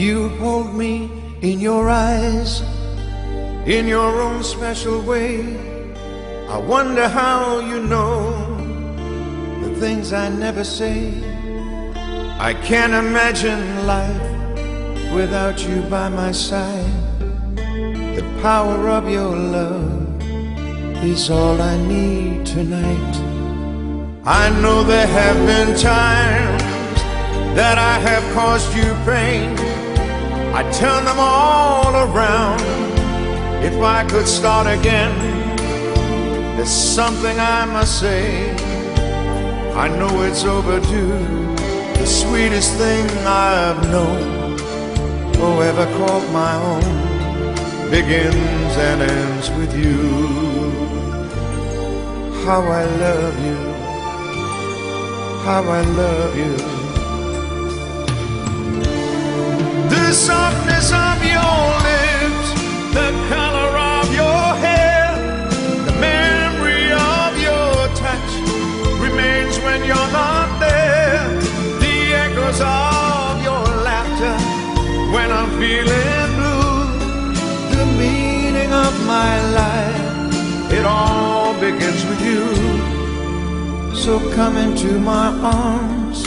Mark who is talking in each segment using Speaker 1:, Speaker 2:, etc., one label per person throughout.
Speaker 1: You hold me in your eyes in your own special way. I wonder how you know the things I never say. I can't imagine life without you by my side. The power of your love is all I need tonight. I know there have been times that I have caused you pain. I turn them all around. If I could start again, there's something I must say. I know it's overdue the sweetest thing I've known or ever called my own begins and ends with you. How I love you, how I love you. The softness of your lips, the color of your hair, the memory of your touch remains when you're not there. The echoes of your laughter when I'm feeling blue. The meaning of my life, it all begins with you. So come into my arms,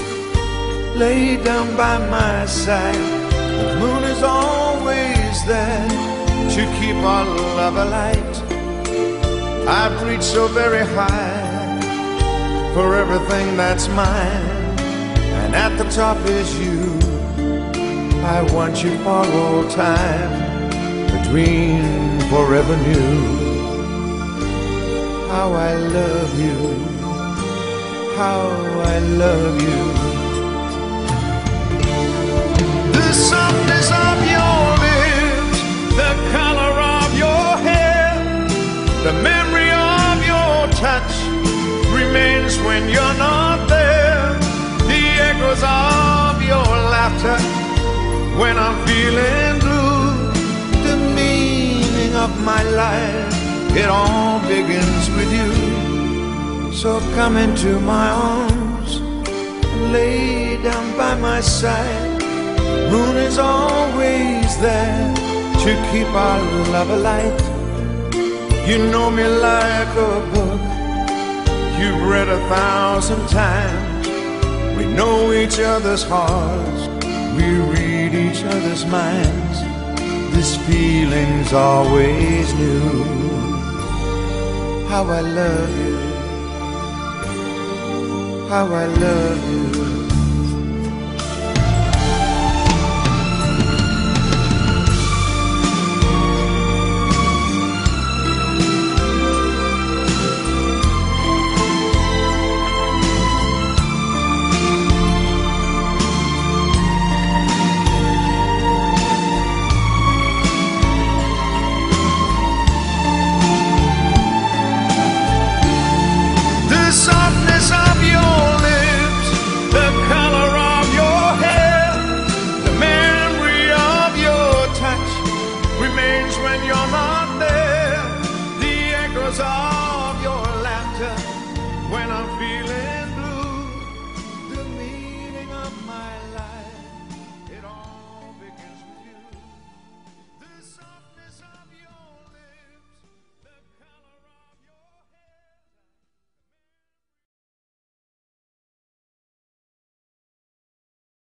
Speaker 1: lay down by my side. The moon is always there to keep our love alight. I've reached so very high for everything that's mine and at the top is you. I want you for all time, a dream forever new. How I love you, how I love you. The when I'm feeling blue. The meaning of my life, it all begins with you. So come into my arms and lay down by my side. Moon is always there to keep our love alight. You know me like a book you've read a thousand times. We know each other's hearts, we read each other's minds. This feeling's always new. How I love you, how I love you.